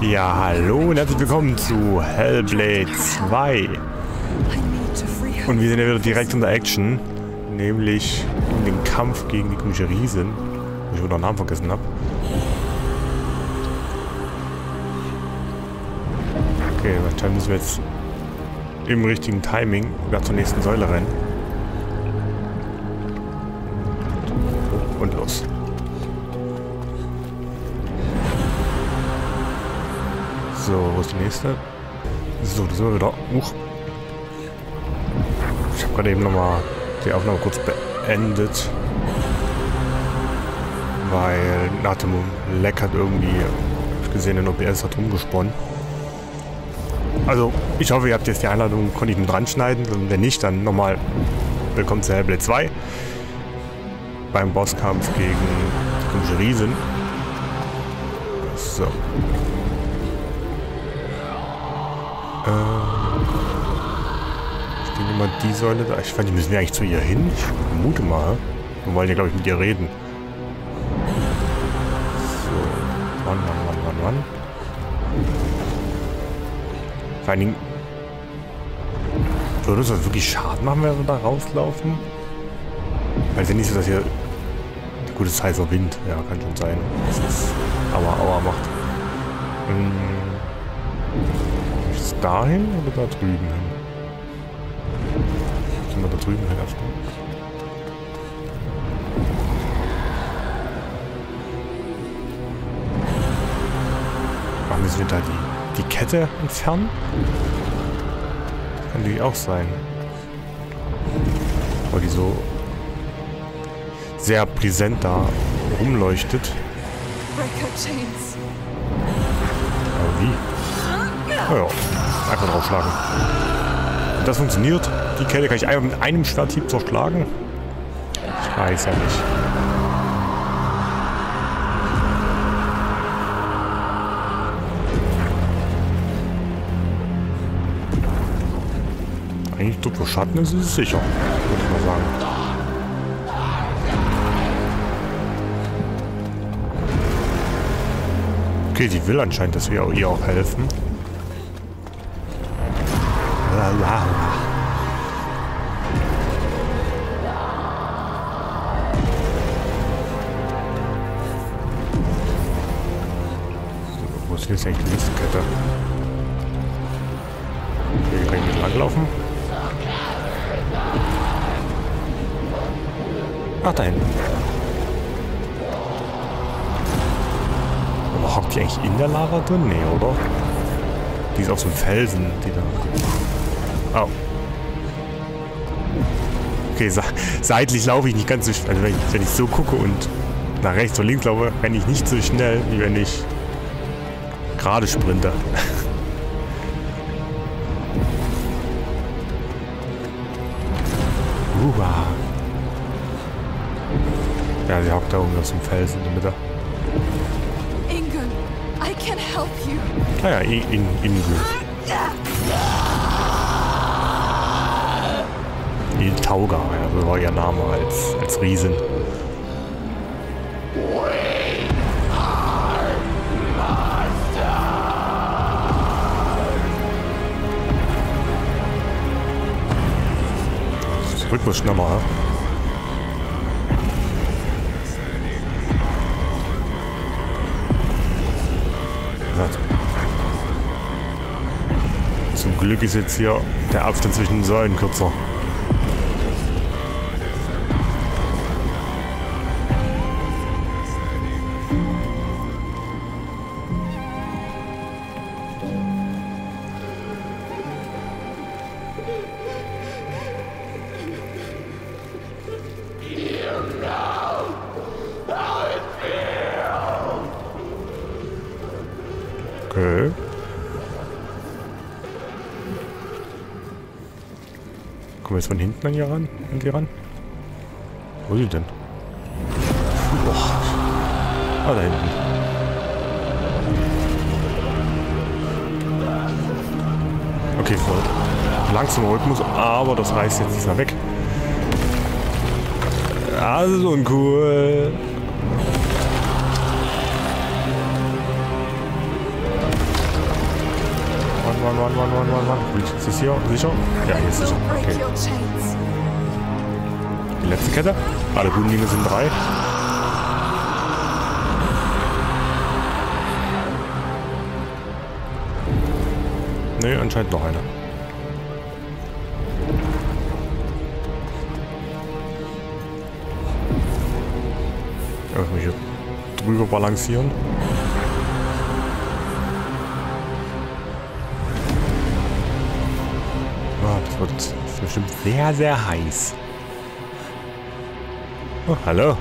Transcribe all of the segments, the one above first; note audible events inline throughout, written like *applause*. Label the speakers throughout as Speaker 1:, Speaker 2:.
Speaker 1: Ja, hallo und herzlich willkommen zu Hellblade 2. Und wir sind ja wieder direkt in der Action, nämlich in den Kampf gegen die komische Riesen, wo ich wieder den Namen vergessen habe. Okay, wahrscheinlich müssen wir jetzt im richtigen Timing wieder zur nächsten Säule rennen. Und los. So, wo ist die nächste? So, da sind wir wieder. Huch. Ich habe gerade eben nochmal die Aufnahme kurz beendet. Weil nach dem Leck hat irgendwie, hab ich gesehen, in OBS hat rumgesponnen. Also, ich hoffe, ihr habt jetzt die Einladung, konnte ich mit dran schneiden. Und wenn nicht, dann nochmal willkommen zu Hellblade 2. Beim Bosskampf gegen die Riesen. So. Äh, ich denke mal, die Säule da. Ich fand, die müssen wir eigentlich zu ihr hin. Ich vermute mal. Wir wollen ja, glaube ich, mit ihr reden. So. Wann, wann, wann, wann, wann? Vor allen Dingen. Würde uns das wirklich Schaden machen, wenn wir da rauslaufen? Weil es ja nicht so, dass hier. Gut, es ist heißer Wind. Ja, kann schon sein. Das ist. Aua, aua macht. Hm dahin oder da drüben hin? Sind wir da drüben hin erstmal? Ach, müssen wir da die, die Kette entfernen? Kann die auch sein. Weil die so sehr präsent da rumleuchtet. Aber wie? Oh ja. Einfach draufschlagen. Und das funktioniert. Die Kette kann ich einfach mit einem Schwerthieb zerschlagen. Ich weiß ja nicht. Eigentlich dort, wo Schatten ist, ist es sicher. Würde ich mal sagen. Okay, die will anscheinend, dass wir ihr auch helfen. Wow. Wo ist jetzt eigentlich die nächste Kette? Hier kann ich nicht langlaufen. Ach, da hinten. Hockt die eigentlich in der Lava drin? Nee, oder? Die ist auf so einem Felsen, die da... Oh. Okay, seitlich laufe ich nicht ganz so schnell. Also wenn ich, wenn ich so gucke und nach rechts und links laufe, renne ich nicht so schnell, wie wenn ich gerade sprinte. *laughs* Uha. Ja, sie hockt da oben auf dem Felsen in der Mitte. Ingun, I can help you. Ah ja, in, Ingun. Il Tauga, ja, so war ihr Name als, als Riesin. Rhythmus schneller, ja? Zum Glück ist jetzt hier der Abstand zwischen den Säulen kürzer. Jetzt von hinten an, hier ran, an die ran? Wo ist sie denn? Boah. Ah, da hinten. Okay, voll. Langsamer Rhythmus, aber das reißt jetzt mehr weg. Also uncool. Wann, wann, wann, wann, wann, wann. Ist das hier sicher? Ja, hier ist sicher. Okay. Die letzte Kette. Alle guten Dinge sind drei. Ne, anscheinend noch einer. Ich mich hier drüber balancieren. Wird bestimmt sehr, sehr heiß. Oh, hallo.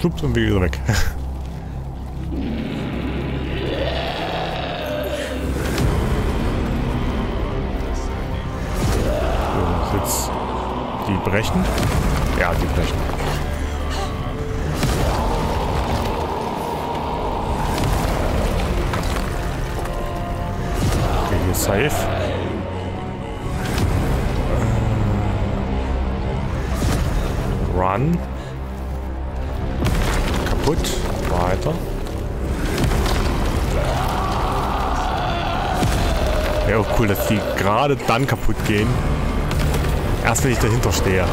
Speaker 1: Schubs und wieder weg. *laughs* brechen. Ja, die brechen. Okay, hier ist safe. Run kaputt. Weiter. Ja, auch cool, dass die gerade dann kaputt gehen. Erst wenn ich dahinter stehe.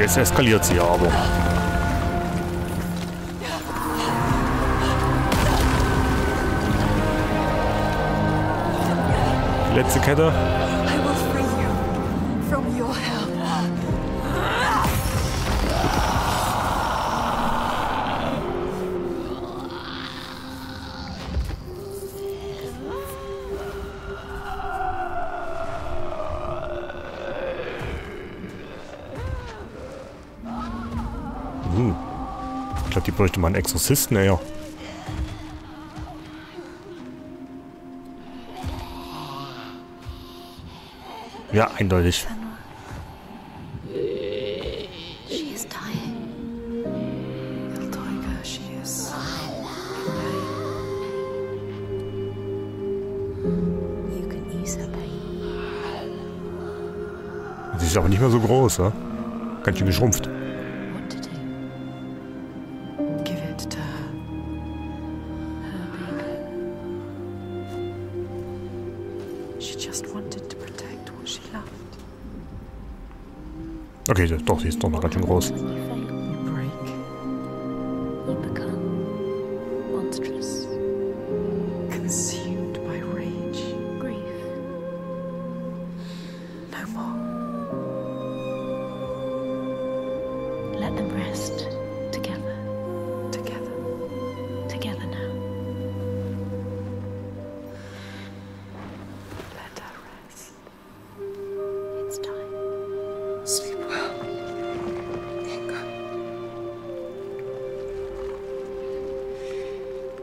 Speaker 1: Jetzt eskaliert sie aber. Letzte Kette. Bräuchte mal einen Exorzisten, ey. Ja, eindeutig. Sie ist aber nicht mehr so groß, ja? Ganz schön geschrumpft. Okay, doch, sie ist doch noch ganz schön groß.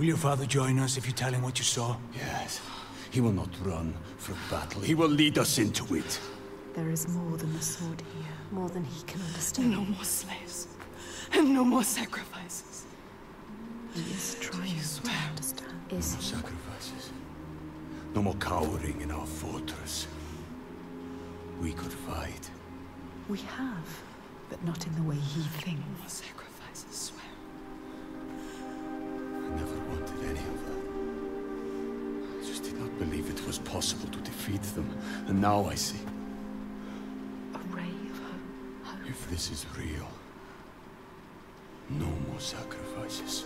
Speaker 2: Will
Speaker 3: your father join us if you tell him what you saw?
Speaker 4: Yes. He will not run from battle. He will lead us into it.
Speaker 2: There is more than the sword here, more than he can understand.
Speaker 5: No more slaves. And no more sacrifices.
Speaker 2: He is trying to
Speaker 5: swear?
Speaker 2: understand. Is he?
Speaker 4: Sacrifices. No more cowering in our fortress. We could fight.
Speaker 2: We have, but not in the way he thinks.
Speaker 5: No
Speaker 2: thinks.
Speaker 5: more sacrifices,
Speaker 4: believe it was possible to defeat them. And now I see.
Speaker 2: A ray of hope. Hope.
Speaker 4: If this is real, no more sacrifices.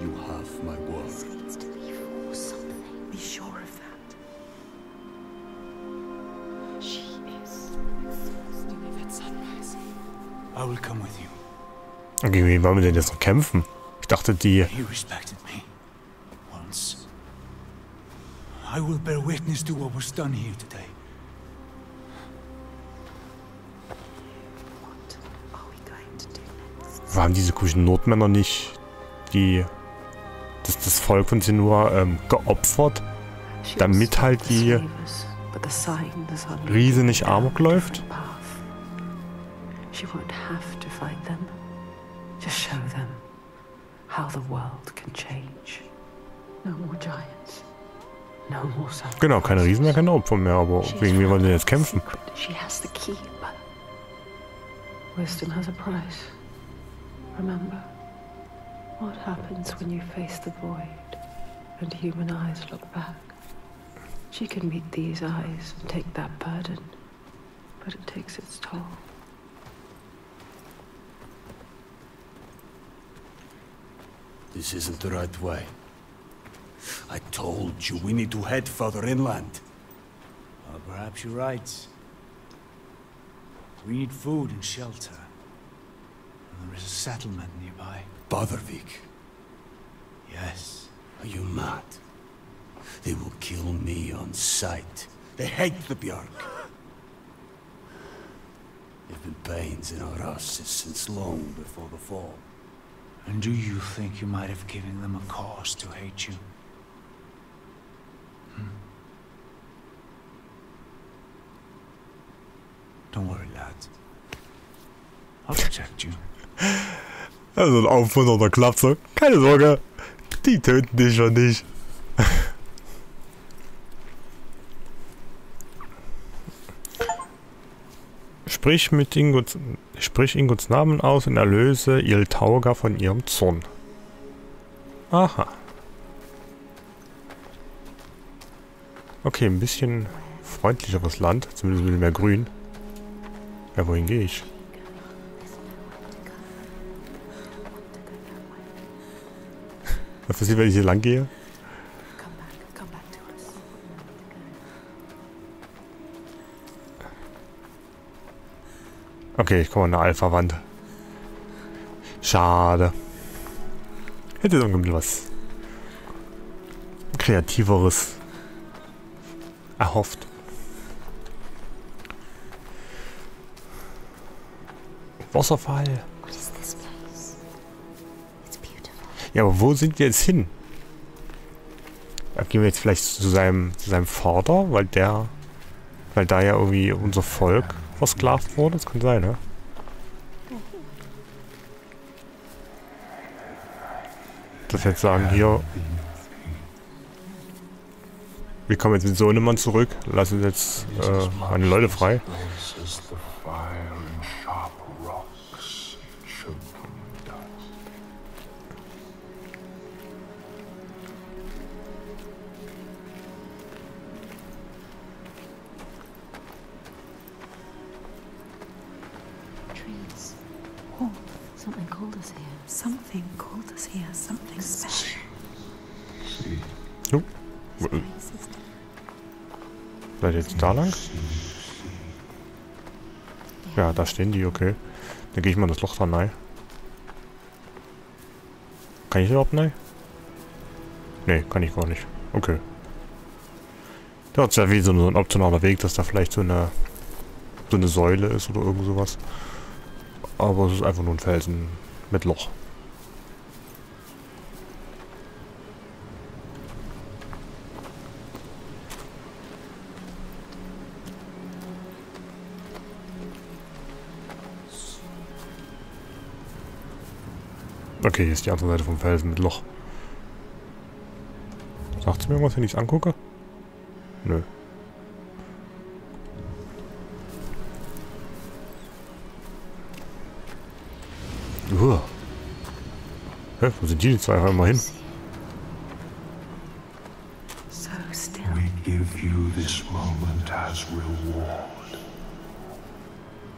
Speaker 4: You have my word.
Speaker 2: Needs to be for something. Be sure of that. She is exhausting at sunrise.
Speaker 3: I will come with you.
Speaker 1: Okay, wie wollen wir denn jetzt noch kämpfen? Ich dachte, die...
Speaker 3: I will bear witness to what was done here today.
Speaker 2: What are we going to do next?
Speaker 1: Waren diese komischen Notmänner nicht die... Das, das Volk von Senua ähm, geopfert? Damit halt
Speaker 2: the
Speaker 1: die Riese nicht Amok läuft?
Speaker 2: She won't have to fight them. Just show them how the world can change. No more giants. No more sacrifices.
Speaker 1: Genau, keine Riesen mehr, keine Opfer mehr, aber
Speaker 2: She's
Speaker 1: wegen wie wollen sie
Speaker 2: found
Speaker 1: jetzt
Speaker 2: the
Speaker 1: kämpfen?
Speaker 2: secret She has the key, but wisdom has a price. Remember what happens when you face the void and human eyes look back. She can meet these eyes and take that burden, but it takes its toll.
Speaker 4: This isn't the right way. I told you we need to head further inland.
Speaker 3: Well, perhaps you're right. We need food and shelter. And there is a settlement nearby.
Speaker 4: Bothervik,
Speaker 3: Yes.
Speaker 4: are you mad? They will kill me on sight. They hate the Björk. There've been pains in our houses since long before the fall.
Speaker 3: And do you think you might have given them a cause to hate you? Hmm? Don't worry, lad. I'll protect you. *laughs*
Speaker 1: Also ein aufmunternder Klapse. Keine Sorge, die töten dich schon nicht. *laughs* Sprich mit Inguts, sprich Inguts Namen aus und erlöse Iltauga von ihrem Zorn. Aha. Okay, ein bisschen freundlicheres Land, zumindest ein bisschen mehr grün. Ja, wohin gehe ich? Was passiert, wenn ich hier lang gehe? Okay, ich komme an eine Alpha-Wand. Schade. Hätte irgendwie was Kreativeres erhofft. Wasserfall. Ja, aber wo sind wir jetzt hin? Gehen wir jetzt vielleicht zu seinem, zu seinem Vater, weil der, weil da ja irgendwie unser Volk versklavt wurde? Das kann sein, ne? Wir jetzt sagen, hier, wir kommen jetzt mit so einem Mann zurück, lassen jetzt äh, meine Leute frei.
Speaker 2: Oh, something called us here. Something called us here. Something special.
Speaker 6: See,
Speaker 1: Jo.
Speaker 2: This
Speaker 1: ihr jetzt da lang? Ja, da stehen die, okay. Dann gehe ich mal in das Loch da rein. Kann ich überhaupt rein? Nee, kann ich gar nicht. Okay. Da ist ja wie so ein optionaler Weg, dass da vielleicht so eine so eine Säule ist oder irgend sowas. Aber es ist einfach nur ein Felsen mit Loch. Okay, hier ist die andere Seite vom Felsen mit Loch. Sagt sie mir irgendwas, wenn ich es angucke? Nö. Uah. Hä, wo sind die jetzt einfach immer hin?
Speaker 2: So still.
Speaker 6: we give you this moment as reward.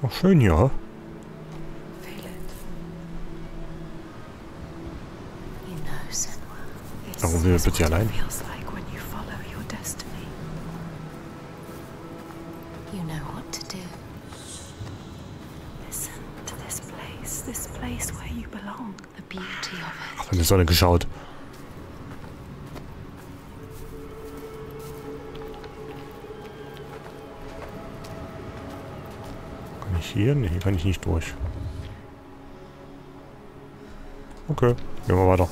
Speaker 1: Ach, schön hier, hä?
Speaker 2: You belong. The beauty of it.
Speaker 1: Von der Sonne geschaut. Kann ich hier? Nee, hier kann ich nicht durch. Okay, gehen wir weiter.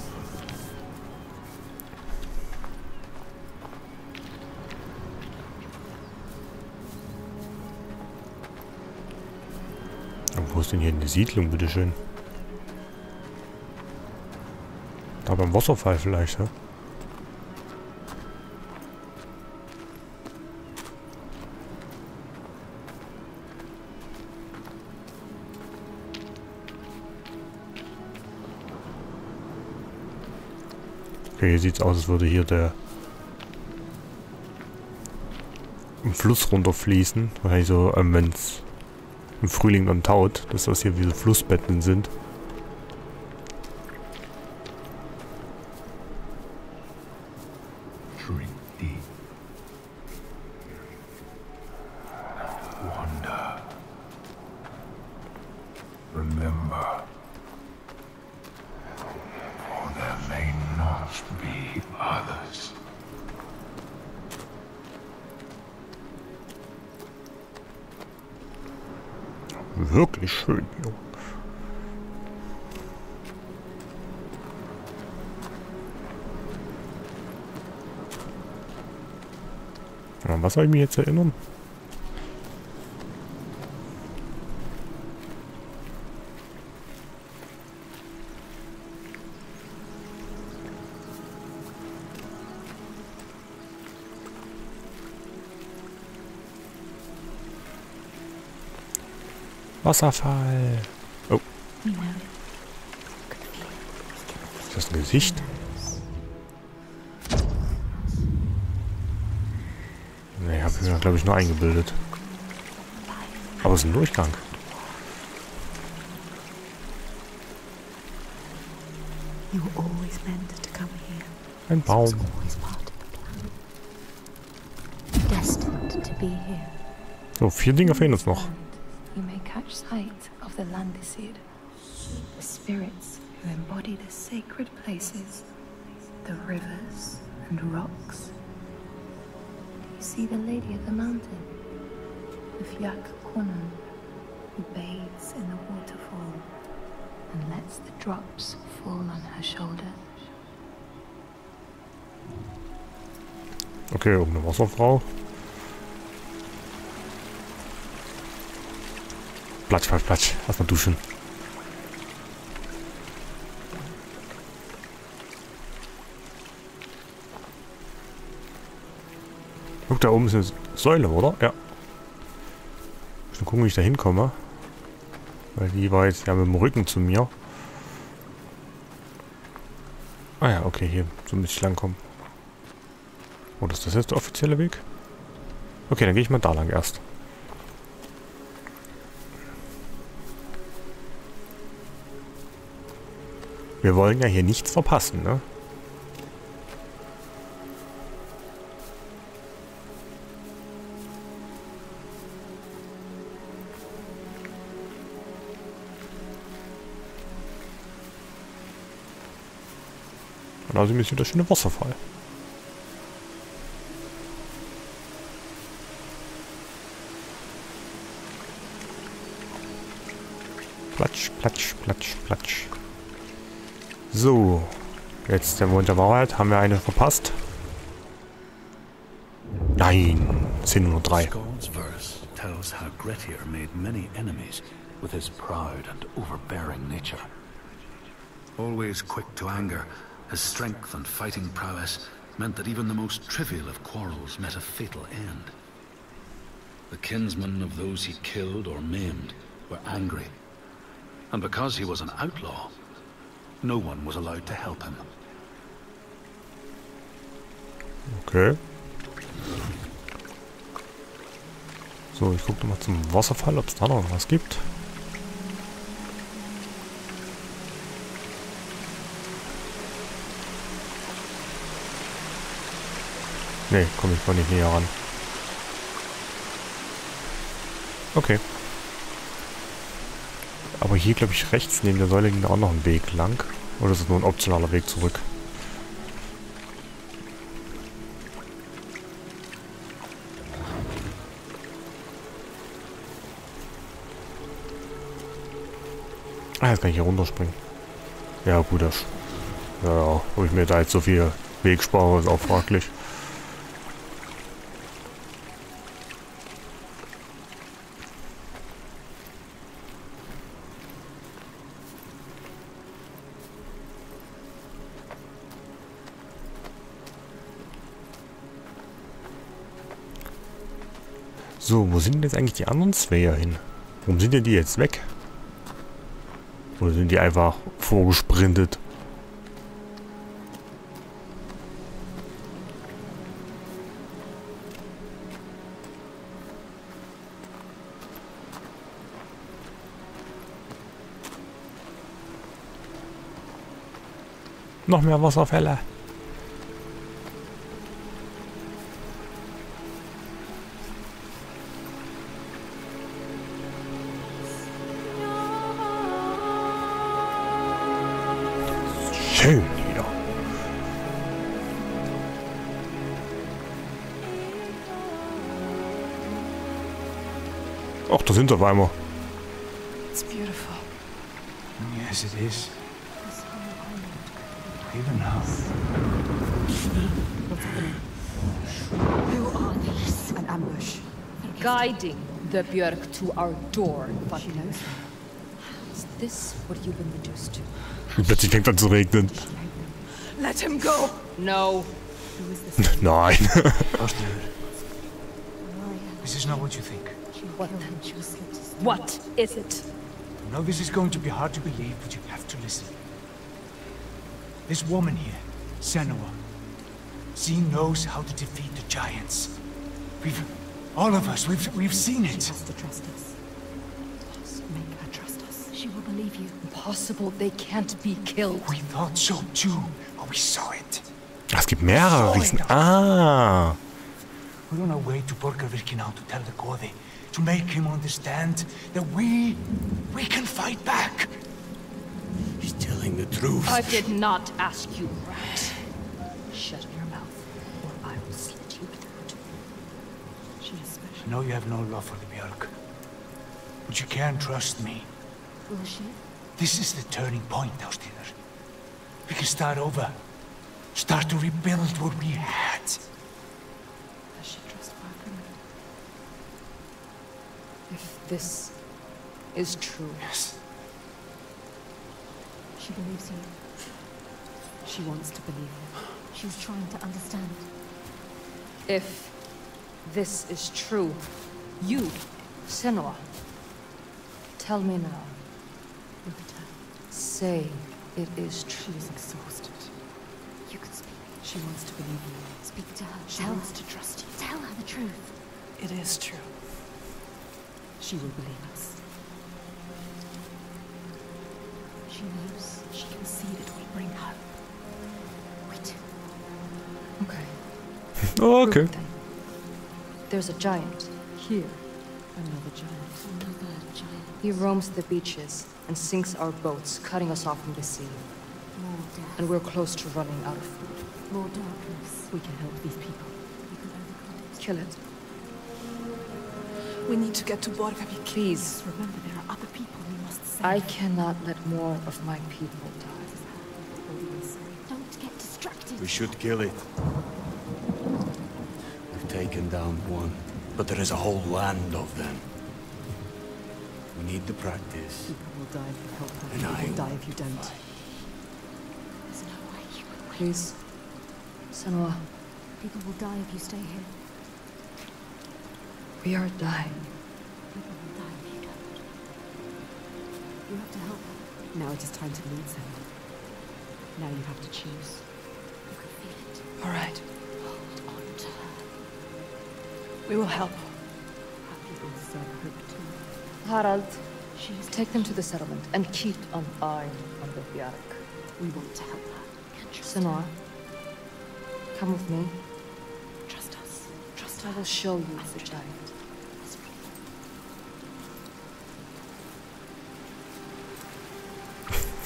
Speaker 1: Ist denn hier eine Siedlung, bitteschön? Da beim Wasserfall vielleicht, ja? Okay, hier sieht's aus, als würde hier der Fluss runterfließen. Wahrscheinlich so, ähm, wenn's im Frühling dann taut, dass das hier wie so Flussbetten sind.
Speaker 6: Drink deep. Wonder. Remember. For there may not be others.
Speaker 1: Wirklich schön hier. An was soll ich mich jetzt erinnern? Wasserfall. Oh, ist das ein Gesicht? Mir, glaube ich, nur eingebildet. Aber es ist ein Durchgang. Ein Baum. So, vier Dinge fehlen uns noch.
Speaker 2: Bathes in the waterfall and lets the drops fall on her shoulder.
Speaker 1: Okay, oben eine Wasserfrau. Platsch, platsch, platsch. Erstmal duschen. Guck, da oben ist eine Säule, oder? Ja. Ich gucken, wie ich da hinkomme. Weil die war jetzt ja mit dem Rücken zu mir. Ah ja, okay, hier. So müsste ich langkommen. Oder ist das jetzt der offizielle Weg? Okay, dann gehe ich mal da lang erst. Wir wollen ja hier nichts verpassen, ne? Außerdem ist hier der schöne Wasserfall. Platsch, platsch, platsch, platsch. So. Jetzt der Mond der Wahrheit. Haben wir eine verpasst? Nein. 1003.
Speaker 7: Scold's verse tells how Grettir made many enemies with his proud and overbearing nature. Always quick to anger, his strength and fighting prowess meant that even the most trivial of quarrels met a fatal end. The kinsmen of those he killed or maimed were angry, and because he was an outlaw, no one was allowed to help him.
Speaker 1: Okay. So, ich gucke nochmal zum Wasserfall, ob es da noch was gibt. Nee, komme ich mal nicht näher ran. Okay. Aber hier, glaube ich, rechts neben der Säule ging da auch noch ein Weg lang. Oder ist es nur ein optionaler Weg zurück? Ah, jetzt kann ich hier runterspringen. Ja, gut, das... Ja, ob ich mir da jetzt so viel Weg spare, ist auch fraglich. So, wo sind denn jetzt eigentlich die anderen Slayer hin? Warum sind denn die jetzt weg? Oder sind die einfach vorgesprintet? Noch mehr Wasserfälle. Da sind sie auf einmal.
Speaker 5: It's beautiful.
Speaker 3: Yes, it is. Even now.
Speaker 8: Who are these? An ambush.
Speaker 9: guiding the Björk to our door. But
Speaker 8: She knows.
Speaker 9: is this what you've been reduced to?
Speaker 1: Und plötzlich fängt an zu regnen.
Speaker 5: Let him go!
Speaker 9: No. *laughs*
Speaker 1: Nein.
Speaker 3: This is not what you think.
Speaker 9: What?
Speaker 8: She was
Speaker 9: What is it?
Speaker 3: I know this is going to be hard to believe, but you have to listen. This woman here, Senua, she knows how to defeat the giants. We've, all of us, we've, we've seen it.
Speaker 8: She
Speaker 3: it.
Speaker 8: has to trust us. Make her trust us. She will believe you.
Speaker 9: Impossible. They can't be killed.
Speaker 3: We thought so too, but we saw it.
Speaker 1: Es gibt mehrere Riesen. Ah.
Speaker 3: We're on our way to Borgarvirki now to tell the Gode, to make him understand that we, we can fight back.
Speaker 4: He's telling the truth.
Speaker 9: I did not ask you, rat. Shut your mouth, or I will slit you throat.
Speaker 8: She is special.
Speaker 3: I know you have no love for the Björk, but you can trust me.
Speaker 8: Will she?
Speaker 3: This is the turning point, Austinner. We can start over. Start to rebuild what we had.
Speaker 9: This is true,
Speaker 3: Yes.
Speaker 8: She believes you. She wants to believe you. She's trying to understand.
Speaker 9: if this is true, you, Senua, tell me now.
Speaker 8: Look at her.
Speaker 9: Say it is
Speaker 8: She
Speaker 9: true.
Speaker 8: is exhausted. You can speak. She wants to believe you. Speak to her. She wants to trust you. Tell her the truth.
Speaker 5: It is true.
Speaker 8: She will believe us. She knows. She can see that we bring hope. We do.
Speaker 9: Okay.
Speaker 1: Oh, okay.
Speaker 9: it then. There's a giant here.
Speaker 8: Another giant. Another giant.
Speaker 9: He roams the beaches and sinks our boats, cutting us off from the sea.
Speaker 8: More death.
Speaker 9: And we're close to running out of food.
Speaker 8: More darkness. We can help these people. We can overcome it.
Speaker 9: Kill it.
Speaker 5: We need to get to Borgavik.
Speaker 9: Please.
Speaker 8: Remember, there are other people we must save.
Speaker 9: I cannot let more of my people die.
Speaker 8: Don't get distracted.
Speaker 4: We should kill it. We've taken down one, but there is a whole land of them. We need the practice.
Speaker 8: People will die if you help her.
Speaker 4: And
Speaker 8: People
Speaker 4: I
Speaker 8: will die if you don't.
Speaker 4: fight.
Speaker 8: There's no way you can win.
Speaker 9: Please. Senua,
Speaker 8: People will die if you stay here.
Speaker 9: We are dying.
Speaker 8: People will die if you have to help. Now it is time to lead someone. Now you have to choose. You can feel it.
Speaker 9: All right.
Speaker 8: Hold on to her.
Speaker 5: We will help.
Speaker 8: Her people deserve hope too.
Speaker 9: Harald,
Speaker 8: She is
Speaker 9: take them to the settlement and keep an eye on the Bjark.
Speaker 8: We want to help her. You can trust
Speaker 9: Senua,
Speaker 8: her.
Speaker 9: come with me.
Speaker 8: Trust us.
Speaker 9: Trust I will show you the giant.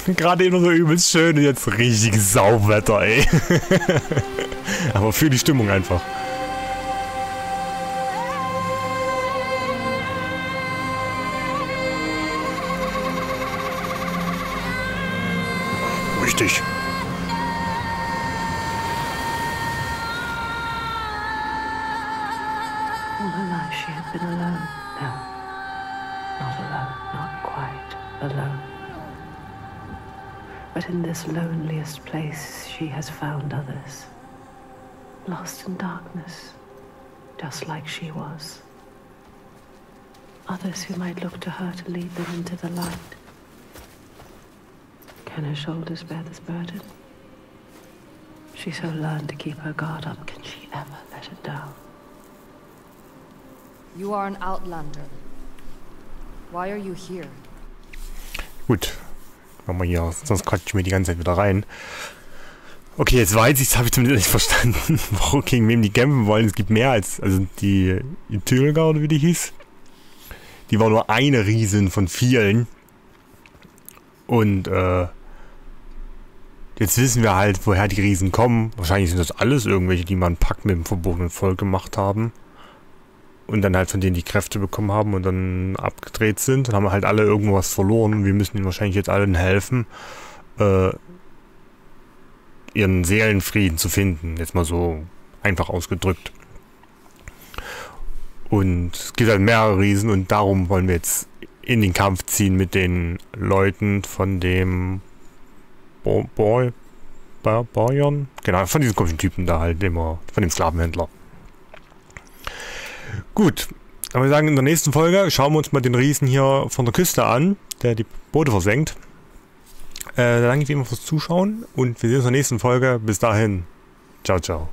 Speaker 9: *laughs*
Speaker 1: Gerade immer so übelst schön und jetzt richtig Sauwetter, ey. *laughs* Aber für die Stimmung einfach. Richtig.
Speaker 2: All her life she had been alone. But in this loneliest place she has found others. Lost in darkness, just like she was. Others who might look to her to lead them into the light. Can her shoulders bear this burden? She so learned to keep her guard up, can she ever let it down?
Speaker 9: You are an outlander. Why are you here?
Speaker 1: Gut. Machen wir hier, sonst quatsch ich mir die ganze Zeit wieder rein. Okay, jetzt weiß ich, habe ich zumindest nicht verstanden, *laughs* warum gegen wem die kämpfen wollen. Es gibt mehr als, also die Thülger oder wie die hieß. Die war nur eine Riesin von vielen. Und äh, jetzt wissen wir halt, woher die Riesen kommen. Wahrscheinlich sind das alles irgendwelche, die mal einen Pakt mit dem verbotenen Volk gemacht haben. Und dann halt von denen die Kräfte bekommen haben und dann abgedreht sind. Dann haben wir halt alle irgendwo was verloren. Und wir müssen ihnen wahrscheinlich jetzt allen helfen, äh, ihren Seelenfrieden zu finden. Jetzt mal so einfach ausgedrückt. Und es gibt halt mehrere Riesen und darum wollen wir jetzt in den Kampf ziehen mit den Leuten von dem Bo Boy, Bo Boyan, genau, von diesem komischen Typen da halt, immer, von dem Sklavenhändler. Gut, aber wir sagen, in der nächsten Folge schauen wir uns mal den Riesen hier von der Küste an, der die Boote versenkt. Äh, danke ich wie immer fürs Zuschauen und wir sehen uns in der nächsten Folge. Bis dahin, ciao, ciao.